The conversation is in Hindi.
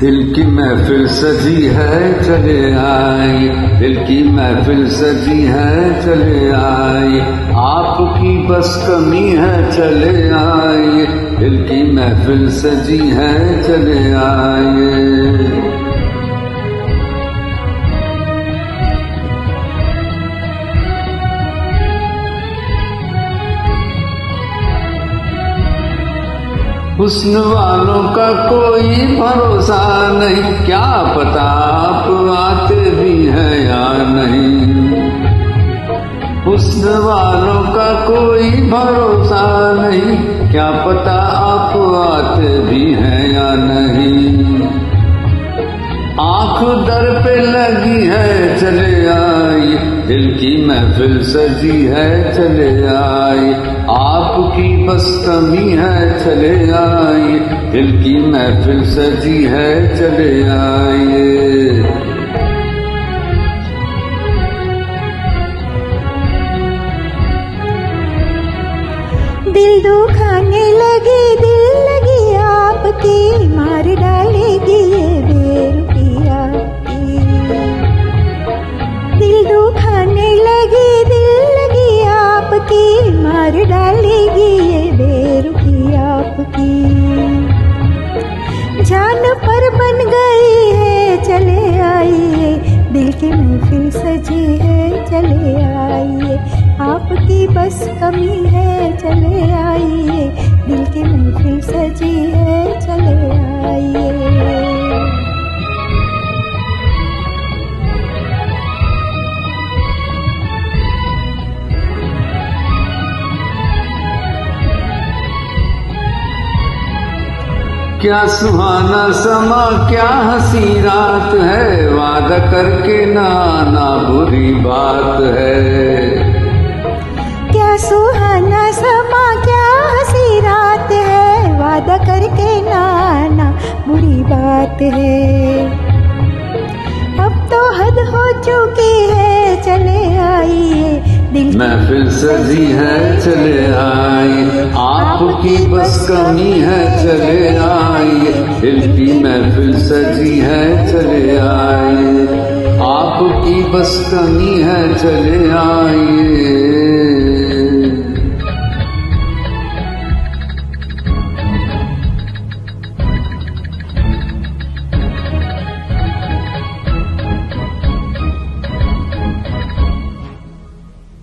दिल की महफिल सजी है, चले आए। दिल की महफिल सजी है, चले आए। आपकी बस कमी है, चले आए। दिल की महफिल सजी है, चले आए। हुस्न वालों का कोई नहीं, क्या पता आप आते भी हैं या नहीं? हुस्न वालों का कोई भरोसा नहीं, क्या पता आप आते भी हैं या नहीं? आँख दर पे लगी है, चले आई। दिल की महफिल सजी है, चले आई। आपकी बस कमी है, चले आई। दिल की महफिल सजी है, चले आइए। दिल दुखाने जान पर बन गई है, चले आइए। दिल की महफिल सजी है, चले आइए। आपकी बस कमी है, चले आइए। क्या सुहाना समा क्या हसी रात है? वादा करके ना आना बुरी बात है। क्या सुहाना समा क्या हँसी रात है? वादा करके नाना बुरी बात है। अब तो हद हो चुकी है चले आइए। दिल महफिल सजी है चले आई आपकी बस कमी है चले की महफिल सजी है चले आए। आपकी बस कमी है चले आइए।